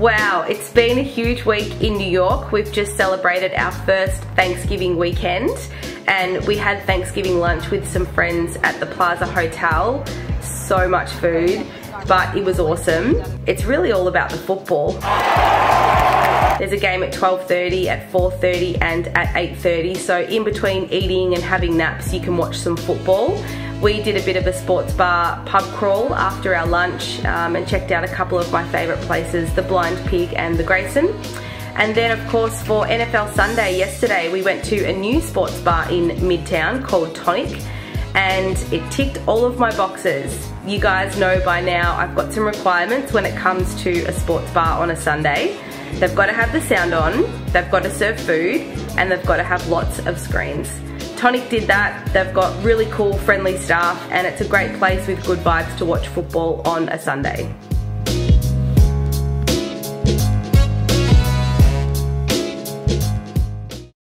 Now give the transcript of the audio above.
Wow, it's been a huge week in New York. We've just celebrated our first Thanksgiving weekend and we had Thanksgiving lunch with some friends at the Plaza Hotel. So much food, but it was awesome. It's really all about the football. There's a game at 12.30, at 4.30 and at 8.30. So in between eating and having naps, you can watch some football. We did a bit of a sports bar pub crawl after our lunch um, and checked out a couple of my favourite places, the Blind Pig and the Grayson. And then of course for NFL Sunday yesterday, we went to a new sports bar in Midtown called Tonic and it ticked all of my boxes. You guys know by now I've got some requirements when it comes to a sports bar on a Sunday. They've got to have the sound on, they've got to serve food, and they've got to have lots of screens. Tonic did that. They've got really cool, friendly staff, and it's a great place with good vibes to watch football on a Sunday.